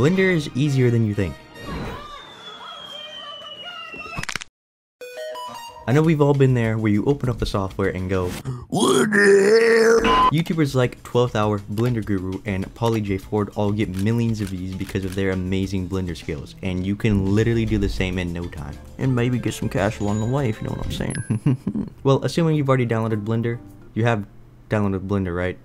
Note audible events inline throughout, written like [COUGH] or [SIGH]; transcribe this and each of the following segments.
Blender is easier than you think. I know we've all been there where you open up the software and go, What the hell? YouTubers like 12th Hour, Blender Guru, and Polyfjord all get millions of views because of their amazing Blender skills, and you can literally do the same in no time. And maybe get some cash along the way if you know what I'm saying. [LAUGHS] well, assuming you've already downloaded Blender, you have downloaded Blender, right?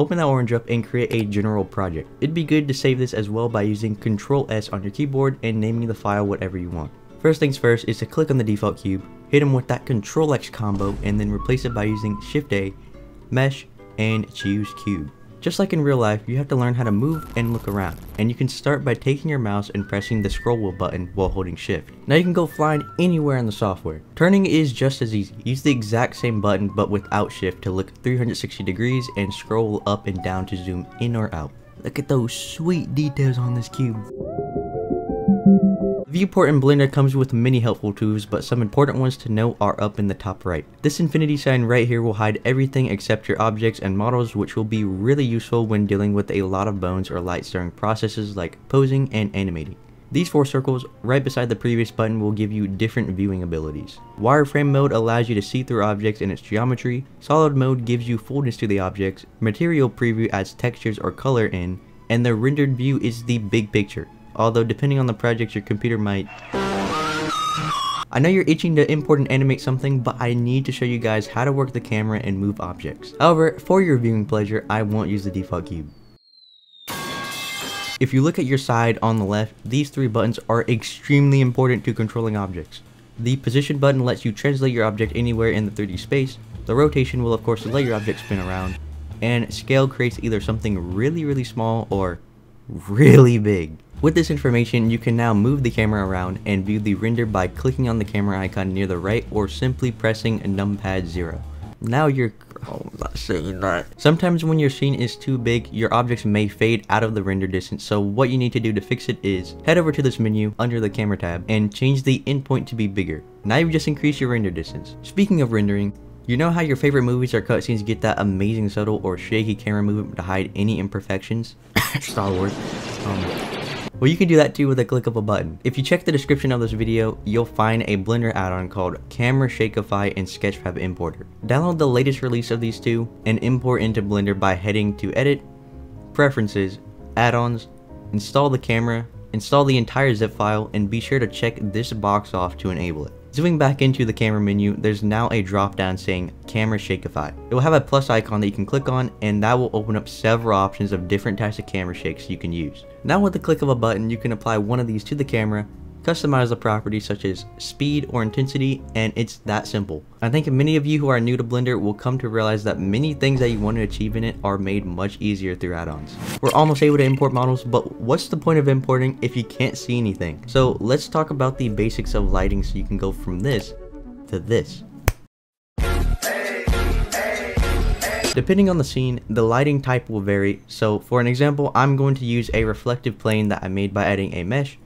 Open that orange up and create a general project. It'd be good to save this as well by using Ctrl S on your keyboard and naming the file whatever you want. First things first is to click on the default cube, hit him with that Control X combo, and then replace it by using Shift A, Mesh, and choose Cube. Just like in real life, you have to learn how to move and look around, and you can start by taking your mouse and pressing the scroll wheel button while holding shift. Now you can go flying anywhere in the software. Turning is just as easy. Use the exact same button but without shift to look 360 degrees and scroll up and down to zoom in or out. Look at those sweet details on this cube. Viewport in Blender comes with many helpful tools, but some important ones to note are up in the top right. This infinity sign right here will hide everything except your objects and models, which will be really useful when dealing with a lot of bones or lights during processes like posing and animating. These four circles right beside the previous button will give you different viewing abilities. Wireframe mode allows you to see through objects and its geometry, solid mode gives you fullness to the objects, material preview adds textures or color in, and the rendered view is the big picture although depending on the project your computer might... I know you're itching to import and animate something, but I need to show you guys how to work the camera and move objects. However, for your viewing pleasure, I won't use the default cube. If you look at your side on the left, these three buttons are extremely important to controlling objects. The position button lets you translate your object anywhere in the 3D space, the rotation will of course let your object spin around, and scale creates either something really really small or really big. With this information, you can now move the camera around and view the render by clicking on the camera icon near the right or simply pressing numpad 0. Now you're oh, I'm not saying that. Sometimes when your scene is too big, your objects may fade out of the render distance, so what you need to do to fix it is head over to this menu under the camera tab and change the endpoint to be bigger. Now you've just increased your render distance. Speaking of rendering, you know how your favorite movies or cutscenes get that amazing subtle or shaky camera movement to hide any imperfections? [COUGHS] Star Wars. Um, well, you can do that too with a click of a button. If you check the description of this video, you'll find a Blender add-on called Camera Shakify and Sketchfab Importer. Download the latest release of these two and import into Blender by heading to Edit, Preferences, Add-ons, install the camera, install the entire zip file, and be sure to check this box off to enable it. Zooming back into the camera menu, there's now a drop down saying Camera Shakify. It will have a plus icon that you can click on and that will open up several options of different types of camera shakes you can use. Now with the click of a button, you can apply one of these to the camera customize the properties such as speed or intensity, and it's that simple. I think many of you who are new to Blender will come to realize that many things that you want to achieve in it are made much easier through add-ons. We're almost able to import models, but what's the point of importing if you can't see anything? So let's talk about the basics of lighting so you can go from this to this. Depending on the scene, the lighting type will vary, so for an example, I'm going to use a reflective plane that I made by adding a mesh,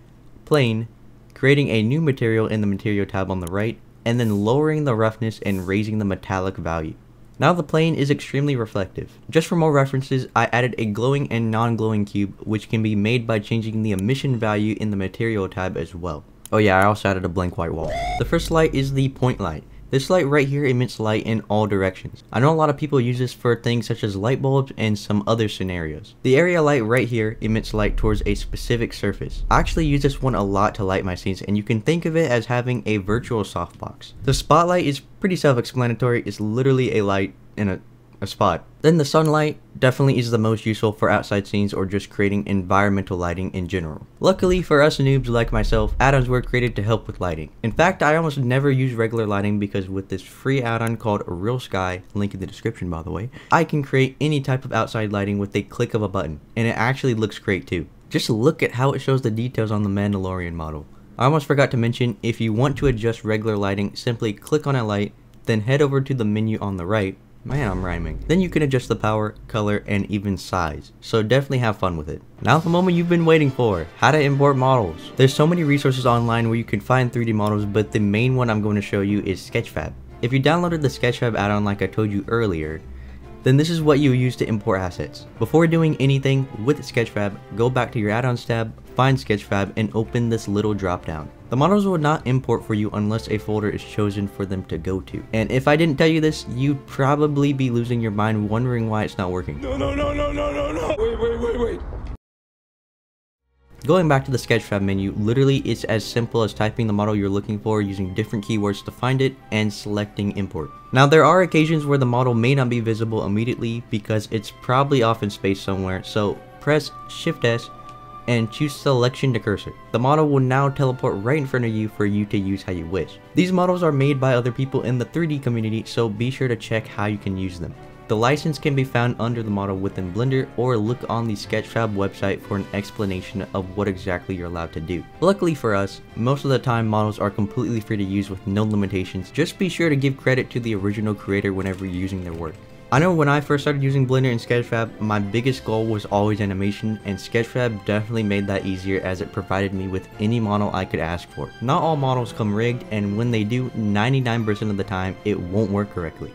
plane, creating a new material in the material tab on the right, and then lowering the roughness and raising the metallic value. Now the plane is extremely reflective. Just for more references, I added a glowing and non-glowing cube, which can be made by changing the emission value in the material tab as well. Oh yeah, I also added a blank white wall. The first light is the point light. This light right here emits light in all directions. I know a lot of people use this for things such as light bulbs and some other scenarios. The area light right here emits light towards a specific surface. I actually use this one a lot to light my scenes and you can think of it as having a virtual softbox. The spotlight is pretty self-explanatory, it's literally a light in a a spot. Then the sunlight definitely is the most useful for outside scenes or just creating environmental lighting in general. Luckily for us noobs like myself, add-ons were created to help with lighting. In fact, I almost never use regular lighting because with this free add-on called Real Sky, link in the description by the way, I can create any type of outside lighting with a click of a button, and it actually looks great too. Just look at how it shows the details on the Mandalorian model. I almost forgot to mention, if you want to adjust regular lighting, simply click on a light, then head over to the menu on the right, Man, I'm rhyming. Then you can adjust the power, color, and even size. So definitely have fun with it. Now the moment you've been waiting for, how to import models. There's so many resources online where you can find 3D models, but the main one I'm going to show you is Sketchfab. If you downloaded the Sketchfab add-on like I told you earlier, then this is what you use to import assets. Before doing anything with Sketchfab, go back to your add-ons tab, find Sketchfab, and open this little drop down. The models will not import for you unless a folder is chosen for them to go to. And if I didn't tell you this, you'd probably be losing your mind wondering why it's not working. No, no, no, no, no, no, no. Wait, wait, wait, wait. Going back to the Sketchfab menu, literally it's as simple as typing the model you're looking for using different keywords to find it and selecting import. Now there are occasions where the model may not be visible immediately because it's probably off in space somewhere, so press Shift S and choose selection to cursor. The model will now teleport right in front of you for you to use how you wish. These models are made by other people in the 3D community, so be sure to check how you can use them. The license can be found under the model within Blender or look on the Sketchfab website for an explanation of what exactly you're allowed to do. Luckily for us, most of the time models are completely free to use with no limitations, just be sure to give credit to the original creator whenever using their work. I know when I first started using Blender and Sketchfab, my biggest goal was always animation, and Sketchfab definitely made that easier as it provided me with any model I could ask for. Not all models come rigged, and when they do, 99% of the time, it won't work correctly.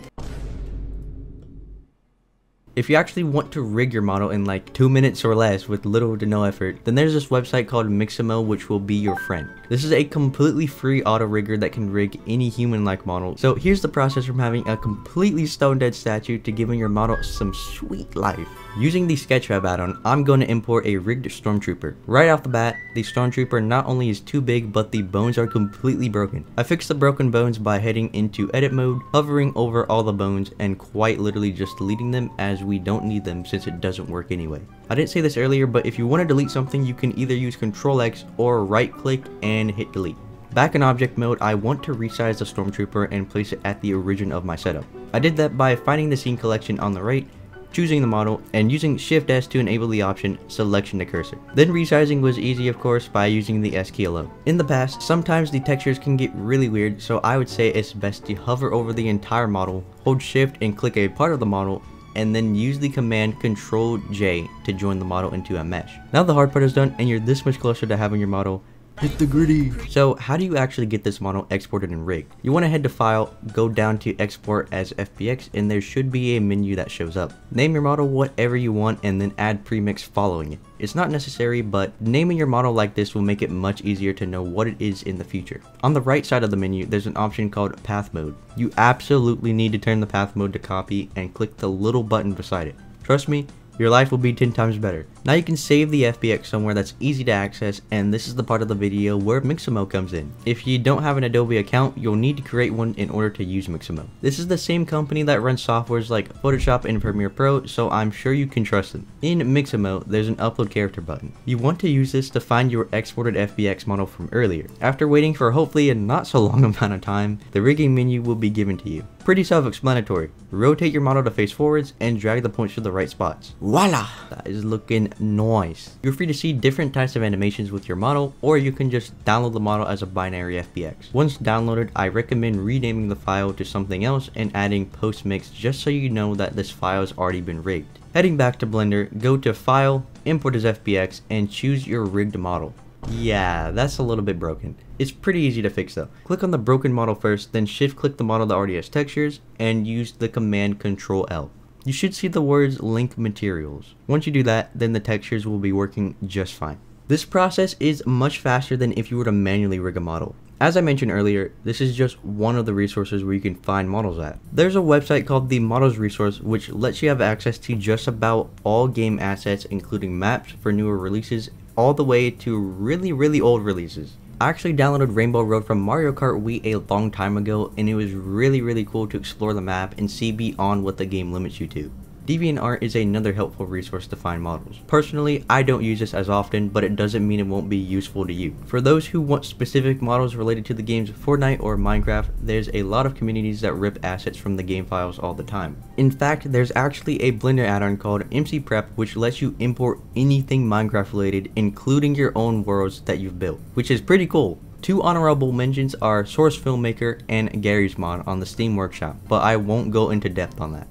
If you actually want to rig your model in like 2 minutes or less with little to no effort, then there's this website called Mixamo which will be your friend. This is a completely free auto rigger that can rig any human-like model. So here's the process from having a completely stone dead statue to giving your model some sweet life. Using the Sketchfab add-on, I'm going to import a rigged Stormtrooper. Right off the bat, the Stormtrooper not only is too big, but the bones are completely broken. I fixed the broken bones by heading into edit mode, hovering over all the bones, and quite literally just deleting them as don't need them since it doesn't work anyway. I didn't say this earlier, but if you want to delete something, you can either use Control X or right click and hit delete. Back in object mode, I want to resize the Stormtrooper and place it at the origin of my setup. I did that by finding the scene collection on the right choosing the model, and using Shift S to enable the option Selection to Cursor. Then resizing was easy of course by using the S key alone. In the past, sometimes the textures can get really weird, so I would say it's best to hover over the entire model, hold Shift and click a part of the model, and then use the command Control J to join the model into a mesh. Now the hard part is done and you're this much closer to having your model Hit the gritty. So how do you actually get this model exported and rigged? You want to head to file, go down to export as FBX and there should be a menu that shows up. Name your model whatever you want and then add premix following it. It's not necessary but naming your model like this will make it much easier to know what it is in the future. On the right side of the menu there's an option called path mode. You absolutely need to turn the path mode to copy and click the little button beside it. Trust me, your life will be 10 times better. Now you can save the FBX somewhere that's easy to access and this is the part of the video where Mixamo comes in. If you don't have an Adobe account, you'll need to create one in order to use Mixamo. This is the same company that runs softwares like Photoshop and Premiere Pro, so I'm sure you can trust them. In Mixamo, there's an upload character button. You want to use this to find your exported FBX model from earlier. After waiting for hopefully a not so [LAUGHS] long amount of time, the rigging menu will be given to you. Pretty self-explanatory. Rotate your model to face forwards and drag the points to the right spots. Voila! That is looking nice. You're free to see different types of animations with your model, or you can just download the model as a binary FBX. Once downloaded, I recommend renaming the file to something else and adding postmix just so you know that this file has already been rigged. Heading back to Blender, go to File, Import as FBX, and choose your rigged model. Yeah, that's a little bit broken. It's pretty easy to fix though. Click on the broken model first, then shift click the model that already has textures, and use the command Control L. You should see the words link materials. Once you do that, then the textures will be working just fine. This process is much faster than if you were to manually rig a model. As I mentioned earlier, this is just one of the resources where you can find models at. There's a website called the Models Resource which lets you have access to just about all game assets including maps for newer releases all the way to really really old releases. I actually downloaded Rainbow Road from Mario Kart Wii a long time ago and it was really really cool to explore the map and see beyond what the game limits you to. DeviantArt is another helpful resource to find models. Personally, I don't use this as often, but it doesn't mean it won't be useful to you. For those who want specific models related to the games Fortnite or Minecraft, there's a lot of communities that rip assets from the game files all the time. In fact, there's actually a Blender add-on called MCprep which lets you import anything Minecraft related, including your own worlds that you've built, which is pretty cool. Two honorable mentions are Source Filmmaker and Garry's Mod on the Steam Workshop, but I won't go into depth on that.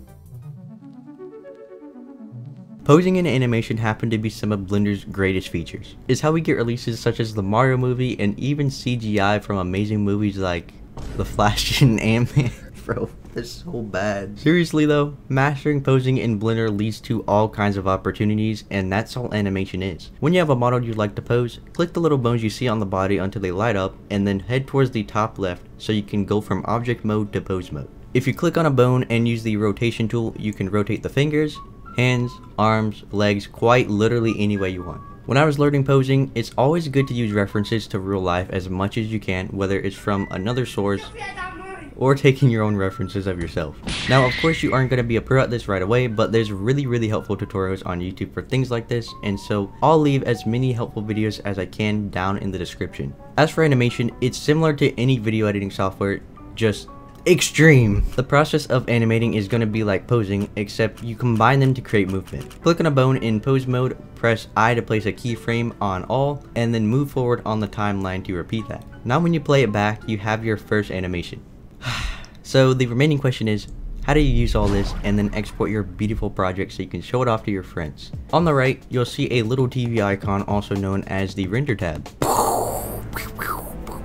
Posing and animation happen to be some of Blender's greatest features. Is how we get releases such as the Mario movie and even CGI from amazing movies like The Flash [LAUGHS] and Ant-Man. [LAUGHS] bro. That's so bad. Seriously though, mastering posing in Blender leads to all kinds of opportunities and that's all animation is. When you have a model you'd like to pose, click the little bones you see on the body until they light up and then head towards the top left so you can go from object mode to pose mode. If you click on a bone and use the rotation tool, you can rotate the fingers, hands, arms, legs, quite literally any way you want. When I was learning posing, it's always good to use references to real life as much as you can, whether it's from another source or taking your own references of yourself. Now of course you aren't going to be a pro at this right away, but there's really really helpful tutorials on YouTube for things like this, and so I'll leave as many helpful videos as I can down in the description. As for animation, it's similar to any video editing software, just extreme. The process of animating is going to be like posing, except you combine them to create movement. Click on a bone in pose mode, press I to place a keyframe on all, and then move forward on the timeline to repeat that. Now when you play it back, you have your first animation. [SIGHS] so the remaining question is, how do you use all this and then export your beautiful project so you can show it off to your friends? On the right, you'll see a little TV icon also known as the render tab.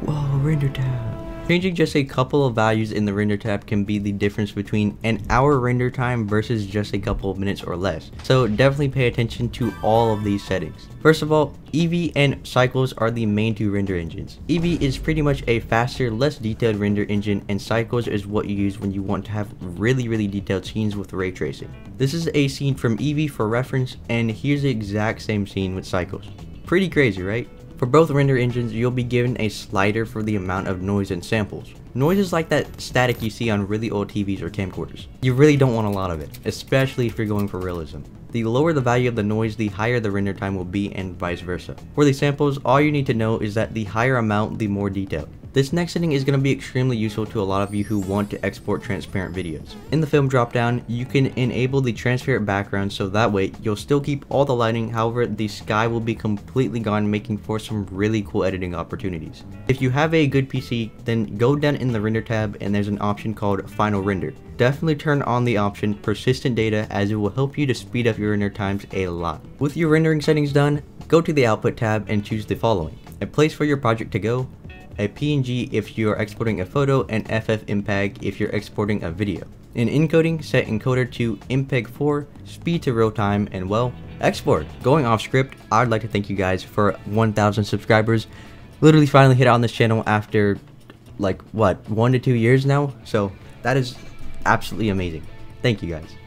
Whoa, render tab. Changing just a couple of values in the render tab can be the difference between an hour render time versus just a couple of minutes or less. So definitely pay attention to all of these settings. First of all, Eevee and Cycles are the main two render engines. Eevee is pretty much a faster, less detailed render engine and Cycles is what you use when you want to have really really detailed scenes with ray tracing. This is a scene from Eevee for reference and here's the exact same scene with Cycles. Pretty crazy, right? For both render engines, you'll be given a slider for the amount of noise and samples. Noise is like that static you see on really old TVs or camcorders. You really don't want a lot of it, especially if you're going for realism. The lower the value of the noise, the higher the render time will be and vice versa. For the samples, all you need to know is that the higher amount, the more detailed. This next setting is going to be extremely useful to a lot of you who want to export transparent videos. In the film dropdown, you can enable the transparent background so that way you'll still keep all the lighting, however the sky will be completely gone making for some really cool editing opportunities. If you have a good PC, then go down in the render tab and there's an option called final render. Definitely turn on the option persistent data as it will help you to speed up your render times a lot. With your rendering settings done, go to the output tab and choose the following. A place for your project to go, a PNG if you're exporting a photo, and FFmpeg if you're exporting a video. In encoding, set encoder to MPEG 4, speed to real time, and well, export. Going off script, I'd like to thank you guys for 1,000 subscribers. Literally finally hit on this channel after like what, one to two years now? So that is absolutely amazing. Thank you guys.